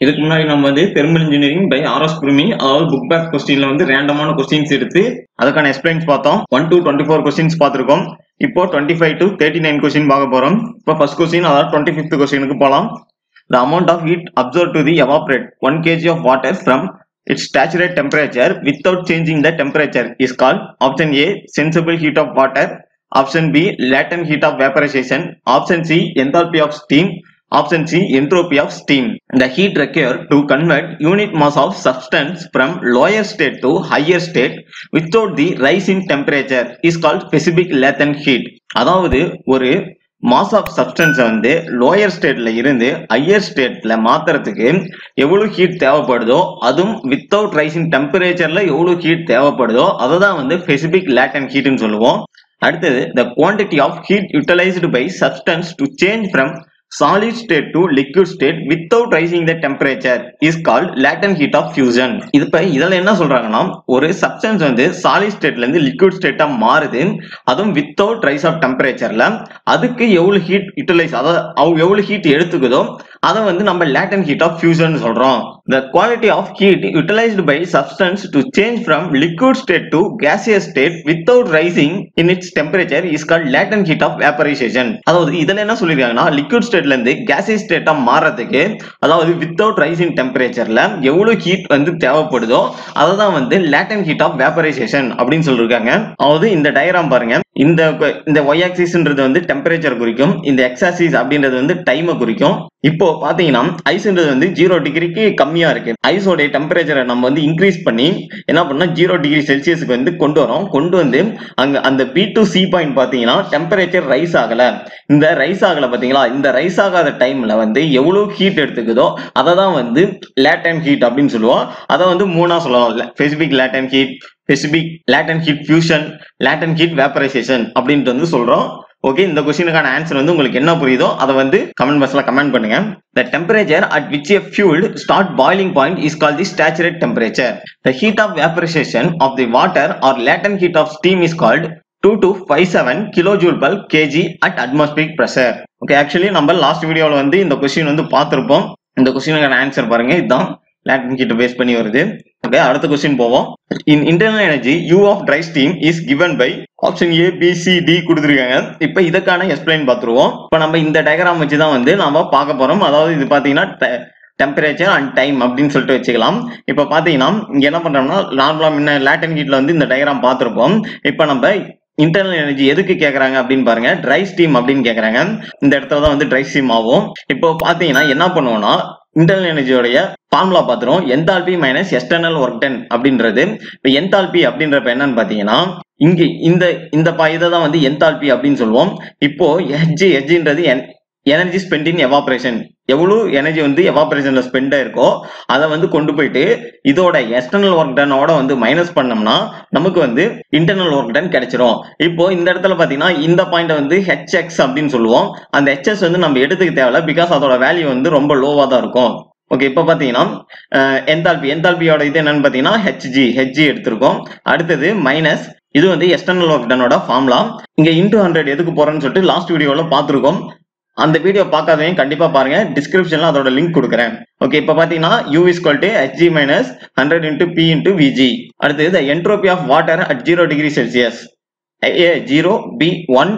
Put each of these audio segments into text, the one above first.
இதுக்கு முன்னாடி நம்ம வந்து thermal engineering by R S Khurmi அதாவது புக் பேக் கொஸ்டின்ல வந்து ரேண்டமான கொஸ்டின்ஸ் எடுத்து அதுக்கான எக்ஸ்பிளைன்ஸ் பார்த்தோம் one to twenty four questions பார்த்துருக்கோம் இப்போ twenty five to thirty nine question பார்க்க போறோம் இப்போ ஃபர்ஸ்ட் கொஸ்டின் அதாவது டுவெண்ட்டி ஃபிஃப்த் கொஸ்டினுக்கு போகலாம் the amount of heat observe to the evaporate one KG of water from its saturate temperature without changing the temperature is call option A sensible heat of water option B latent heat of vaporisation option C enthalpy of steam option C entropy of steam. The heat required to convert unit mass of substance from lower state to higher state without the rise in temperature is called specific latent heat. அதாவது ஒரு mass of சப்ஸ்டன்ஸை வந்து lower ஸ்டேட்ல இருந்து higher ஸ்டேட்ல மாத்துறதுக்கு எவ்வளவு heat தேவைப்படுதோ அதுவும் வித்தவுட் ரைசிங் டெம்பரேச்சர்ல எவ்வளவு ஹீட் தேவைப்படுதோ அதை தான் வந்து ஸ்பெசிபிக் லேட்டன் ஹீட்னு சொல்லுவோம். அடுத்தது the quantity of heat utilised by substance to change from solid state to liquid state without rising the temperature is called latent heat of fusion இது இப்போ இதில் என்ன சொல்றாங்கன்னா ஒரு சப்ஸ்டன்ஸ் வந்து சாலிட் ஸ்டேட்ல இருந்து லிக்விட் ஸ்டேட்டா மாறுது. அதுவும் வித்தவுட் ரைஸ் ஆஃப் டெம்பரேச்சர்ல அதுக்கு எவ்வளவு ஹீட் யூட்டிலைஸ் அதாவது அவங்க எவ்வளவு ஹீட் எடுத்துக்குதோ அதை வந்து நம்ம லேட்டன் ஹீட் ஆஃப் ஃபியூசன் சொல்றோம். The quality of heat utilised by substance to change from liquid state to gaseous state without rising in its temperature is called latent heat of vaporisation அதாவது இதில் என்ன சொல்லியிருக்காங்கன்னா லிக்விட் ஸ்டேட்ல இருந்து gaseous ஸ்டேட்டா மாறதுக்கு அதாவது without rising டெம்பரேச்சர்ல எவ்வளவு heat வந்து தேவைப்படுதோ அதை தான் வந்து லேட்டன் ஹீட் ஆஃப் வேப்பரைசேஷன் அப்படின்னு சொல்லியிருக்காங்க. அதாவது இந்த டயராம் பாருங்க. இந்த இந்த ஒய் ஆக்சிஸ்ன்றது வந்து டெம்பரேச்சர் குறிக்கும் இந்த எக்ஸ் அப்படின்றது வந்து டைமை குறிக்கும். இப்போ பாத்தீங்கன்னா ஐஸ்ன்றது வந்து ஜீரோ டிகிரிக்கு கம்மியா இருக்கு. ஐஸோடைய டெம்பரேச்சரை நம்ம வந்து இன்க்ரீஸ் பண்ணி என்ன பண்ணா ஜீரோ டிகிரி செல்சியஸுக்கு வந்து கொண்டு வரோம். கொண்டு வந்து அங்க அந்த பி டு சி பாயிண்ட் பாத்தீங்கன்னா டெம்பரேச்சர் ரைஸ் ஆகல. இந்த ரைஸ் ஆகல பாத்தீங்களா இந்த ரைஸ் ஆகாத டைம்ல வந்து எவ்வளவு ஹீட் எடுத்துக்குதோ அதை தான் வந்து லேட்டன் ஹீட் அப்படின்னு சொல்லுவோம். அதை வந்து மூணா சொல்லலாம். Specific latent heat specific latent heat fusion latent heat vaporisation அப்படின்ட்டு வந்து சொல்றோம். ஓகே இந்த கொஸ்டினுக்கான ஆன்சர் வந்து உங்களுக்கு என்ன புரியுதோ அதை வந்து கமெண்ட் பாக்ஸ்ல கமெண்ட் பண்ணுங்க the temperature at which a fuel start boiling point is call the saturate temperature the heat of vaporisation of the water or latent heat of steam is called two two five seven kilo joule per KG at atmospheric pressure okay actually நம்ம last வீடியோவில் வந்து இந்த question வந்து பார்த்துருப்போம் இந்த கொஸ்டினுக்கான answer பாருங்க இதுதான் லேட்டன் கிட்ட பேஸ் பண்ணி வருது. ஓகே அடுத்த கொஸ்டின் போவோம். In internal energy U of dry steam is given by option A B C D கொடுத்துருக்காங்க. இப்போ இதுக்கான எக்ஸ்பிளைன் பார்த்துருவோம். இப்போ நம்ம இந்த டயக்ராம் வச்சு தான் வந்து நாம பார்க்க போறோம். அதாவது இது பார்த்தீங்கன்னா டெம்பரேச்சர் அண்ட் டைம் அப்படின்னு சொல்லிட்டு வச்சுக்கலாம். இப்போ பார்த்தீங்கன்னா இங்க என்ன பண்றோம்னா நார்மலா முன்ன லேட்டன் கீட்ல வந்து இந்த டயக்ராம் பார்த்துருப்போம். இப்போ நம்ம இன்டர்னல் எனர்ஜி எதுக்கு கேக்குறாங்க அப்படின்னு பாருங்க. ட்ரை ஸ்டீம் அப்படின்னு கேக்குறாங்க. இந்த இடத்துல தான் வந்து ட்ரை ஸ்டீம் ஆகும். இப்போ பாத்தீங்கன்னா என்ன பண்ணுவோம்னா இன்டர்னல் எனர்ஜியோடைய formula பார்த்துரும் enthalpy minus external work done அப்படின்றது. இப்போ என்தால்பி அப்படின்றப்ப என்னன்னு பாத்தீங்கன்னா இங்கே இந்த இந்த இதை தான் வந்து என்தால்பி அப்படின்னு சொல்லுவோம். இப்போ ஹெஜ் ஹெஜ்ன்றது என் எனர்ஜி ஸ்பெண்ட் இன் எவாபரேஷன் எவ்வளவு எனர்ஜி வந்து எவாபரேஷன்ல ஸ்பெண்ட் ஆயிருக்கோ அதை வந்து கொண்டு போயிட்டு இதோட எக்ஸ்டர்னல் ஒர்க் டனோட வந்து மைனஸ் பண்ணோம்னா நமக்கு வந்து இன்டர்னல் ஒர்க் டன் கிடைச்சிரும். இப்போ இந்த இடத்துல பாத்தீங்கன்னா இந்த பாயிண்ட் வந்து ஹெச்எக்ஸ் அப்படின்னு சொல்லுவோம். அந்த ஹெச்எஸ் வந்து நம்ம எடுத்துக்க தேவையில்ல பிகாஸ் அதோட வேல்யூ வந்து ரொம்ப லோவா தான் இருக்கும். ஓகே இப்போ பார்த்தீங்கன்னா என்தால்பி என்தால்பியோட இது என்னன்னு பார்த்தீங்கன்னா ஹெச்ஜி ஹெச்ஜி எடுத்திருக்கோம். அடுத்தது மைனஸ் இது வந்து எக்ஸ்டர்னல் ஒர்க் டனோட ஃபார்ம்லாம் இங்க இன்டூ ஹண்ட்ரட் எதுக்கு போறேன்னு சொல்லிட்டு லாஸ்ட் வீடியோல பார்த்துருக்கோம். அந்த வீடியோ பார்க்காதவங்க கண்டிப்பா பாருங்க. டிஸ்கிரிப்ஷன்ல அதோட லிங்க் கொடுக்குறேன். ஓகே இப்போ பாத்தீங்கன்னா U is to HG minus hundred into P into VG அடுத்தது entropy of water at zero degree Celsius A zero B one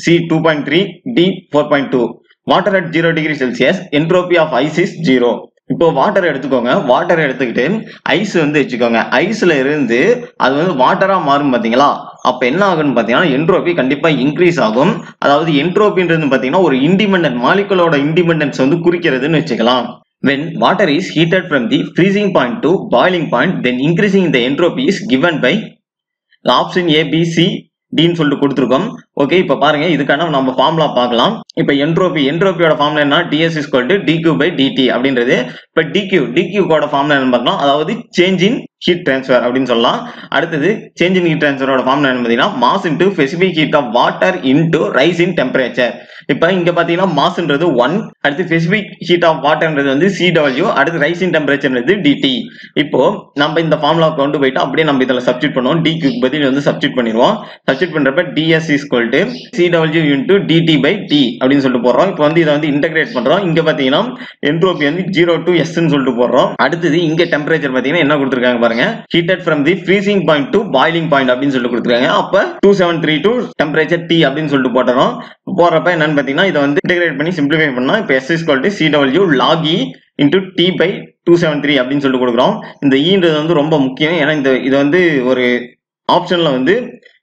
C two point three D four point two water at zero degree Celsius entropy of ice is zero இப்போ water எடுத்துக்கோங்க. Water எடுத்துக்கிட்டு ice வந்து வச்சுக்கோங்க. ஐஸ்ல இருந்து அது வந்து வாட்டரா மாறும் பாத்தீங்களா? அப்ப என்ன ஆகும்னு பாத்தீங்கன்னா என்ட்ரோபி கண்டிப்பா இன்க்ரீஸ் ஆகும். அதாவது என்ட்ரோபின்றது பாத்தீங்கன்னா ஒரு இண்டிபெண்டன்ட் மாலிகுலோட இண்டிபெண்டன்ஸ் வந்து குறிக்கிறதுன்னு வச்சுக்கலாம். When water is heated from the freezing point to boiling point, then increasing the entropy is given by option A B C டின்னு சொல்லிட்டு கொடுத்துருக்கோம். ஓகே இப்போ பாருங்க இதுக்கான நம்ம ஃபார்முலா பார்க்கலாம். இப்போ என்ட்ரோபி என்ட்ரோபியோட ஃபார்முலா என்ன DS is to DQ by DT அப்படின்றது. இப்போ டிக்யூ டிக்யூக்கோட ஃபார்முலா என்ன பார்க்கலாம். அதாவது சேஞ்ச் இன் ஹீட் ட்ரான்ஸ்ஃபர் அப்படின்னு சொல்லலாம். அடுத்தது சேஞ்ச் இன் ஹீட் ட்ரான்ஸ்ஃபரோட ஃபார்முலா என்ன பார்த்தீங்கன்னா mass into specific heat of water into rise in temperature இப்போ இங்க பாத்தீங்கன்னா மாஸ்ன்றது ஒன் அடுத்து ஸ்பெசிபிக் ஹீட் ஆஃப் வாட்டர்ன்றது வந்து சிடபிள்யூ அடுத்து ரைஸ் இன் டெம்பரேச்சர்ன்றது டிடி இப்போ நம்ம இந்த ஃபார்முலா கொண்டு போயிட்டு அப்படியே நம்ம இதில் சப்ஸ்டியூட் பண்ணுவோம். டி பதில் வந்து சப்ஸ்டியூட் பண்ணிடுவோம். சப்ஸ்டியூட் பண்ணுறப்ப DS is to C W into DT by T அப்படின்னு சொல்லிட்டு போடுறோம். இப்போ வந்து இதை வந்து இன்டகிரேட் பண்றோம். இங்க பாத்தீங்கன்னா என்ட்ரோபி வந்து ஜீரோ டு எஸ்ன்னு சொல்லிட்டு போடுறோம். அடுத்தது இங்க டெம்பரேச்சர் பாத்தீங்கன்னா என்ன கொடுத்துருக்காங்க பாருங்க? Heated from the freezing point to boiling point அப்படின்னு சொல்லிட்டு கொடுத்துருக்காங்க. அப்ப two seven three to temperature T அப்படின்னு சொல்லிட்டு போட்டுறோம். போறப்ப என்னன்னு பாத்தீங்கன்னா இதை வந்து இன்டகிரேட் பண்ணி சிம்பிளிஃபை பண்ணா இப்போ S is to C W log e into T by two seven three அப்படின்னு சொல்லிட்டு கொடுக்குறோம். இந்த e ஈன்றது வந்து ரொம்ப முக்கியம். ஏன்னா இந்த இது வந்து ஒரு ஆப்ஷன்ல வந்து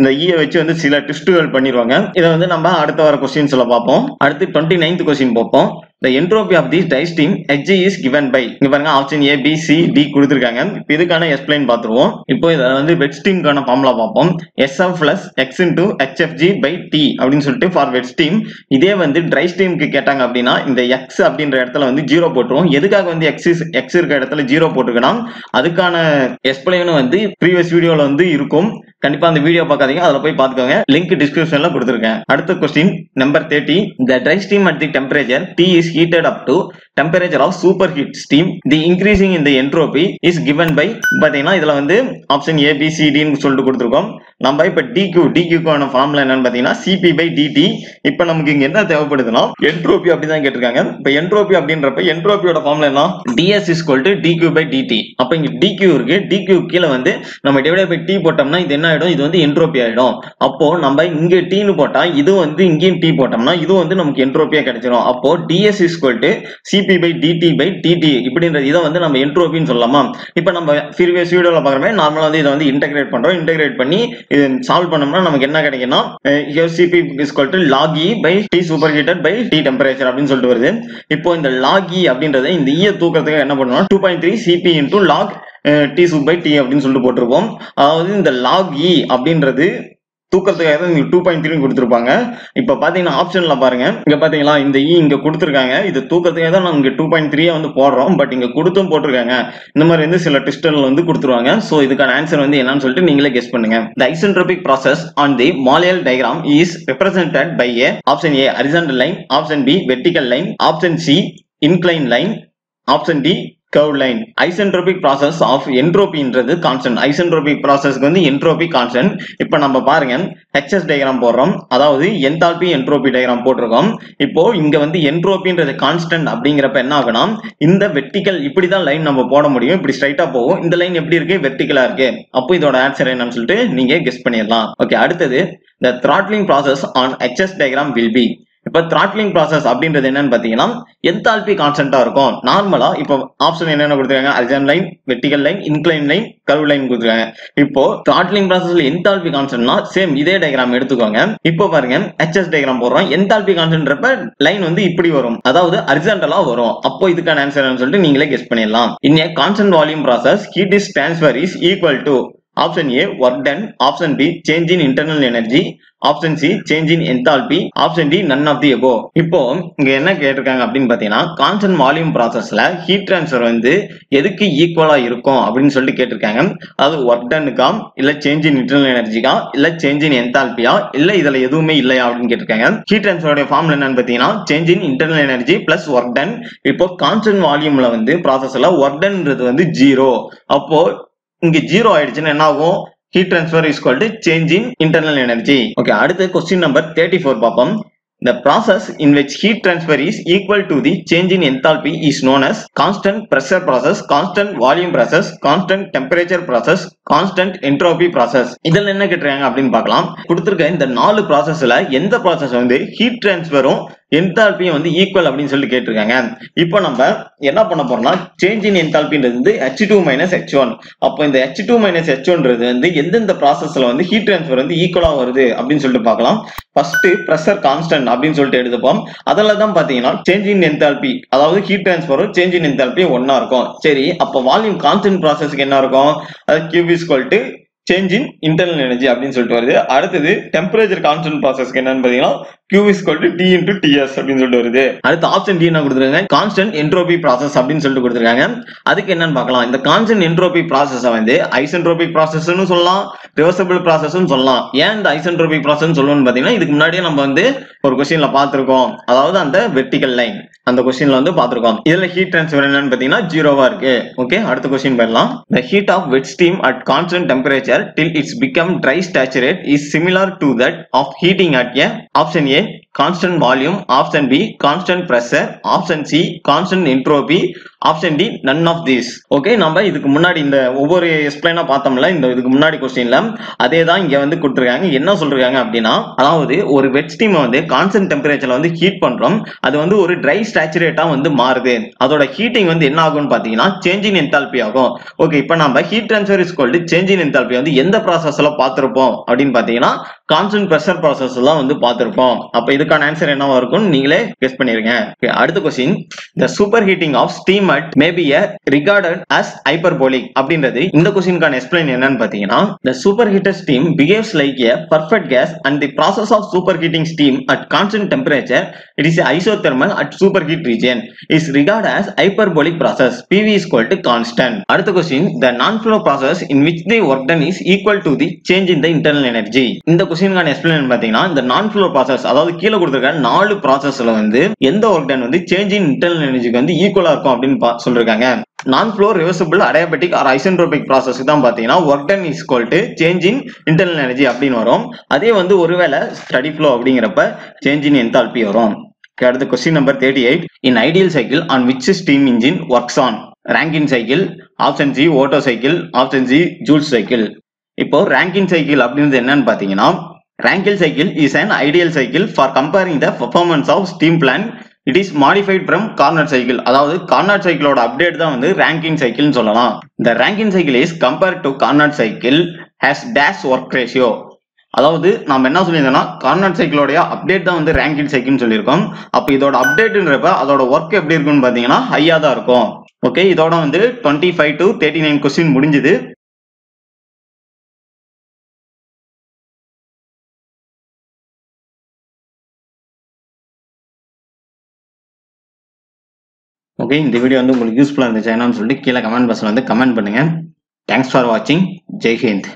இந்த ஈயை வச்சு வந்து சில டிஸ்டுகள் பண்ணிடுவாங்க இதை வந்து நம்ம அடுத்த வர கொஸ்டின்ஸ்ல பார்ப்போம். அடுத்து டுவெண்ட்டி நைன்த் கொஸ்டின் பார்ப்போம் the entropy of the distream Hg is given by இங்க பாருங்க option A B C D கொடுத்துருக்காங்க. இப்போ இதுக்கான எக்ஸ்பிளைன் பார்த்துருவோம். இப்போ இதை வந்து வெட் ஸ்டீம்க்கான ஃபார்முலா பார்ப்போம். S F plus X into HFG by T அப்படின்னு சொல்லிட்டு ஃபார் வெட் ஸ்டீம் இதே வந்து ட்ரை ஸ்டீம்க்கு கேட்டாங்க அப்படின்னா இந்த எக்ஸ் அப்படின்ற இடத்துல வந்து ஜீரோ போட்டுருவோம். எதுக்காக வந்து எக்ஸ் எக்ஸ் இருக்க இடத்துல ஜீரோ போட்டுக்கணும் அதுக்கான எக்ஸ்பிளைனும் வந்து ப்ரீவியஸ் வீடியோல வந்து இருக்கும். கண்டிப்பா அந்த வீடியோ பார்க்காதீங்க. அதுல போய் பாத்துக்கோங்க லிங்க் டிஸ்கிரிப்ஷன்ல கொடுத்துருக்கேன். அடுத்த question number thirty the dry steam at the temperature T is heated up to temperature of super steam the the in the entropy is given by பாத்தீங்கன்னா இதுல வந்து ஆப்ஷன் ஏபிசிடின்னு சொல்லிட்டு கொடுத்துருக்கோம். நம்ம இப்ப டிக்யூ டிக்யூக்கான ஃபார்முலா என்னன்னு பாத்தீங்கன்னா சிபி பை டிடி இப்ப நமக்கு இங்க என்ன தேவைப்படுதுன்னா என்ட்ரோபி அப்படிதான் கேட்டிருக்காங்க. இப்ப என்ட்ரோபி அப்படின்றப்ப என்ட்ரோபியோட ஃபார்முலா என்ன? DS is to DQ by DT அப்ப இங்க டிக்யூ இருக்கு. டிக்யூ கீழே வந்து நம்ம டிவைட் பை டி போட்டோம்னா இது என்ன ஆயிடும்? இது வந்து என்ட்ரோபி ஆயிடும். அப்போ நம்ம இங்க டீன்னு போட்டா இது வந்து இங்கேயும் டி போட்டோம்னா இது வந்து நமக்கு என்ட்ரோபியா கிடைச்சிடும் அப்போ DS is CP by DT by DT இப்படின்ற இதை வந்து நம்ம என்ட்ரோபின்னு சொல்லலாமா? இப்போ நம்ம ப்ரீவியஸ் வீடியோவில் பார்க்குற நார்மலாக வந்து இதை வந்து இன்டெகிரேட் பண்ணுறோம் இன்டகிரேட் பண்ணி இது சால்வ் பண்ணோம்னா நமக்கு என்ன கிடைக்கும்னா CP is to log e by T super heated by T temperature அப்படின்னு சொல்லிட்டு வருது. இப்போ இந்த லாகி e அப்படின்றத இந்த e ஈய தூக்கிறதுக்கு என்ன பண்ணணும் two point three CP into log T sup by T அப்படின்னு சொல்லிட்டு போட்டிருப்போம் அதாவது இந்த லாக் இ e அப்படின்றது தூக்கத்துக்காக தான் டூ பாயிண்ட் த்ரீ கொடுத்துருப்பாங்க. இப்ப பாத்தீங்கன்னா ஆப்ஷன்ல பாருங்க. இங்க பாத்தீங்களா இந்த இ இங்க கொடுத்துருக்காங்க. இது தூக்கத்துக்காக தான் நாங்கள் டூ பாயிண்ட் த்ரீ வந்து போடுறோம். பட் இங்க கொடுத்தும் போட்டிருக்காங்க. இந்த மாதிரி வந்து சில டிஸ்டன்ல வந்து கொடுத்துருவாங்க. சோ இதுக்கான ஆன்சர் வந்து என்னன்னு சொல்லிட்டு நீங்களே கெஸ் பண்ணுங்க. The isentropic process on the Mollier diagram is represented by a option A horizontal line option B vertical line option C incline line option D curve line isentropic process of என்ட்ரோபின்றது constant isentropic ப்ராசஸ்க்கு வந்து entropy constant இப்போ நம்ம பாருங்க HS diagram போடுறோம். அதாவது enthalpy entropy diagram போட்டிருக்கோம். இப்போ இங்க வந்து என்ட்ரோபின்றது கான்ஸ்டன்ட் அப்படிங்கிறப்ப என்ன ஆகுனா இந்த வெர்டிக்கல் இப்படி தான் லைன் நம்ம போட முடியும். இப்படி ஸ்ட்ரைட்டா போகும். இந்த லைன் எப்படி இருக்கு? வெர்டிக்கலா இருக்கு. அப்போ இதோட ஆன்சர் என்னன்னு சொல்லிட்டு நீங்க கெஸ் பண்ணிடலாம். ஓகே அடுத்தது the throttling process on HS diagram will be இப்ப த்ராட்லிங் ப்ராசஸ் அப்படின்றது என்னன்னு பாத்தீங்கன்னா எந்தால்பி கான்ஸ்டன்டா இருக்கும். நார்மலா இப்போ ஆப்ஷன் என்னென்ன கொடுத்துருக்காங்க? அல்ஜன் line vertical line incline line curve line கொடுத்துருக்காங்க. இப்போ த்ராட்லிங் ப்ராசஸ்ல எந்தால்பி கான்ஸ்டன்ட்னா சேம் இதே டயக்ராம் எடுத்துக்கோங்க. இப்போ பாருங்க ஹெச்எஸ் டயக்ராம் போடுறோம். எந்தால்பி கான்ஸ்டன்ட்றப்ப லைன் வந்து இப்படி வரும். அதாவது அர்ஜென்டலா வரும். அப்போ இதுக்கான ஆன்சர் சொல்லிட்டு நீங்களே கெஸ் பண்ணிடலாம். In a constant volume process heat is transfer is equal to option A work done option B change in internal energy option C change in enthalpy option D none of the above இப்போ இங்க என்ன கேட்டிருக்காங்க அப்படின்னு பாத்தீங்கன்னா constant volume ப்ராசஸ்ல heat transfer வந்து எதுக்கு ஈக்குவலா இருக்கும் அப்படின்னு சொல்லிட்டு கேட்டிருக்காங்க. அதாவது ஒர்க் டன்னுக்கா இல்ல சேஞ்ச் இன் இன்டர்னல் எனர்ஜிக்கா இல்ல சேஞ்ச் இன் என்தால்பியா இல்ல இதுல எதுவுமே இல்லையா அப்படின்னு கேட்டிருக்காங்க. ஹீட் ட்ரான்ஸ்ஃபரோட ஃபார்ம்ல என்னன்னு பாத்தீங்கன்னா change in internal energy plus work done இப்போ கான்ஸ்டன்ட் வால்யூம்ல வந்து ப்ராசஸ்ல ஒர்க் டன்ன்றது வந்து ஜீரோ அப்போ இங்க ஜீரோ ஆயிடுச்சுன்னா என்ன ஆகும் heat transfer is called change in internal energy okay அடுத்து கொஸ்டின் நம்பர் தேர்ட்டி ஃபோர் பார்ப்போம் The process in which heat transfer is equal to the change in enthalpy is known as constant pressure process, constant volume process, constant temperature process, constant entropy process இதில் என்ன கேட்டிருக்காங்க அப்படின்னு பார்க்கலாம். கொடுத்துருக்க இந்த நாலு ப்ராசஸ்ல எந்த ப்ராசஸ் வந்து ஹீட் டிரான்ஸ்ஃபரும் என்தால்பியும் வந்து ஈக்குவல் அப்படின்னு சொல்லி கேட்டிருக்காங்க. இப்போ நம்ம என்ன பண்ண போறோம்னா சேஞ்ச் இன் என்தால்பின்றது வந்து H two minus H one அப்போ இந்த ஹெச் டூ மைனஸ் ஹெச் ஒன்றது வந்து எந்தெந்த ப்ராசஸ்ல வந்து ஹீட் டிரான்ஸ்ஃபர் வந்து ஈக்குவலாக வருது அப்படின்னு சொல்லிட்டு பார்க்கலாம். ஃபர்ஸ்ட் ப்ரெஷர் கான்ஸ்டன்ட் அப்படின்னு சொல்லிட்டு எடுத்துப்போம். அதில் தான் பார்த்தீங்கன்னா சேஞ்ச் இன் என்தால்பி அதாவது ஹீட் டிரான்ஸ்ஃபரும் சேஞ்ச் இன் என்தால்பியும் ஒன்னா இருக்கும். சரி அப்போ வால்யூம் கான்ஸ்டன்ட் ப்ராசஸ்க்கு என்ன இருக்கும்? அது QP is to change in internal energy அப்படின்னு சொல்லிட்டு வருது. அடுத்தது டெம்பரேச்சர் கான்ஸ்டன்ட் ப்ராசஸ்க்கு என்னன்னு பாத்தீங்கன்னா Q is equal to T into அப்படின்னு சொல்லிட்டு வருது. அடுத்து ஆப்ஷன் டி என்ன கொடுத்துருக்காங்க? கான்ஸ்டன்ட் என்ட்ரோபி ப்ராசஸ் அப்படின்னு சொல்லிட்டு கொடுத்துருக்காங்க. அதுக்கு என்னன்னு பார்க்கலாம். இந்த கான்ஸ்டன்ட் என்ட்ரோபி ப்ராசஸை வந்து ஐசென்ட்ரோபிக் ப்ராசஸ்னு சொல்லலாம் ரிவர்சபிள் ப்ராசஸ்னு சொல்லலாம். ஏன் இந்த ஐசென்ட்ரோபிக் ப்ராசஸ் சொல்லணும்னு பாத்தீங்கன்னா இதுக்கு முன்னாடியே நம்ம வந்து ஒரு கொஸ்டின்ல பார்த்துருக்கோம். அதாவது அந்த வெர்டிகல் லைன் அந்த கொஸ்டின்ல வந்து பார்த்துருக்கோம் இதுல ஹீட் ட்ரான்ஸ்பர் என்னன்னு பாத்தீங்கன்னா ஜீரோவா இருக்கு ஓகே அடுத்த கொஸ்டின் போயிடலாம் the heat of wet steam at constant temperature till its become dry saturate is similar to that of heating at a option A constant volume option B constant pressure option C constant entropy option D none of these okay நம்ம இதுக்கு முன்னாடி இந்த ஒவ்வொரு எக்ஸ்பிளைனா பார்த்தோம்ல இந்த இதுக்கு முன்னாடி கொஸ்டின்ல அதே தான் இங்க வந்து கொடுத்துருக்காங்க. என்ன சொல்றாங்க அப்படின்னா அதாவது ஒரு வெட் ஸ்டீம் வந்து கான்ஸ்டன்ட் டெம்பரேச்சர்ல வந்து ஹீட் பண்றோம். அது வந்து ஒரு ட்ரை ஸ்டாச்சுரேட்டா வந்து மாறுது. அதோட ஹீட்டிங் வந்து என்ன ஆகும்னு பாத்தீங்கன்னா சேஞ்சிங் என்தால்பி ஆகும். ஓகே இப்போ நம்ம heat transfer is called changing enthalpy வந்து எந்த ப்ராசஸ்ல பார்த்திருப்போம்? அப்படின்னு பாத்தீங்கன்னா கான்ஸ்டன்ட் ப்ரெஷர் ப்ராசஸ் எல்லாம் வந்து பார்த்திருப்போம். அப்ப இதுக்கான ஆன்சர் என்னவா இருக்கும் நீங்களே கெஸ் பண்ணிருங்க. அடுத்த question the super heating of steam at maybe a regarded as hyperbolic அப்படின்றது இந்த கொஸ்டினுக்கான எக்ஸ்பிளைன் என்னன்னு பாத்தீங்கன்னா the super heater steam behaves like a perfect gas and the process of super heating steam at constant temperature it is isothermal at super heat region is regard as hyperbolic process PV is equal to constant. அடுத்த question the non-flow process in which the work done is equal to the change in the internal energy. இந்த கொஸ்டினுக்கான explain பாத்தீங்கன்னா இந்த நான் flow process அதாவது கீழே கொடுத்துருக்க நாலு ப்ராசஸ்ல வந்து எந்த ஒர்க் டன் வந்து சேஞ்ச் இன் இன்டர்னல் எனர்ஜிக்கு வந்து ஈக்குவலா இருக்கும் அப்படின்னு பா- சொல்லிருக்காங்க. Non flow reversible adiabatic or isentropic process தான் பாத்தீங்கன்னா work done is called change in internal energy அப்படின்னு வரும். அதே வந்து ஒருவேளை ஸ்டடி ஃப்ளோ அப்படிங்கிறப்ப சேஞ்ச் இன் என்தால்பி வரும். அடுத்த question number thirty eight in ideal cycle on which steam engine works on Rankine cycle option C Otto cycle option C Joule's cycle இப்போ Rankine cycle அப்படின்றது என்னன்னு பாத்தீங்கன்னா Rankine cycle is an ideal cycle for comparing the performance of steam plant it is modified from Carnot cycle அதாவது Carnot சைக்கிளோட update தான் வந்து Rankine சைக்கிள்னு சொல்லலாம். இந்த Rankine cycle is compared to Carnot cycle has dash work ratio அதாவது நம்ம என்ன சொல்லியிருந்தோம்னா கார்னர் சைக்கிளோடைய அப்டேட் தான் வந்து ரேங்கிங் சைக்கிள்னு சொல்லியிருக்கோம். அப்போ இதோட அப்டேட்ன்றப்ப அதோட ஒர்க் எப்படி இருக்கும்னு பார்த்தீங்கன்னா ஹையாக தான் இருக்கும். ஓகே இதோட வந்து twenty five to thirty nine question முடிஞ்சுது. ஓகே இந்த வீடியோ வந்து உங்களுக்கு யூஸ்ஃபுல்லாக இருந்துச்சு. என்னன்னு சொல்லிட்டு கீழே கமெண்ட் பாக்ஸில் வந்து கமெண்ட் பண்ணுங்க. தேங்க்ஸ் ஃபார் வாட்சிங் ஜெய்ஹிந்த்